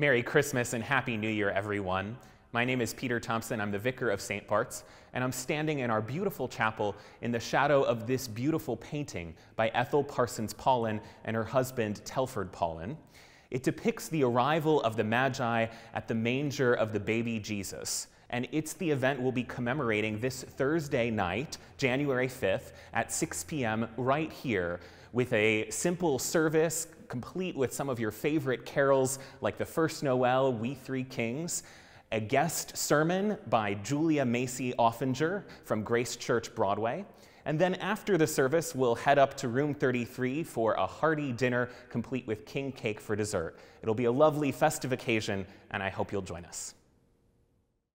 Merry Christmas and Happy New Year, everyone. My name is Peter Thompson. I'm the vicar of St. Bart's, and I'm standing in our beautiful chapel in the shadow of this beautiful painting by Ethel Parsons Paulin and her husband, Telford Paulin. It depicts the arrival of the Magi at the manger of the baby Jesus. And it's the event we'll be commemorating this Thursday night, January 5th, at 6 p.m., right here, with a simple service complete with some of your favorite carols like the First Noel, We Three Kings, a guest sermon by Julia Macy Offinger from Grace Church Broadway. And then after the service, we'll head up to room 33 for a hearty dinner complete with king cake for dessert. It'll be a lovely festive occasion, and I hope you'll join us.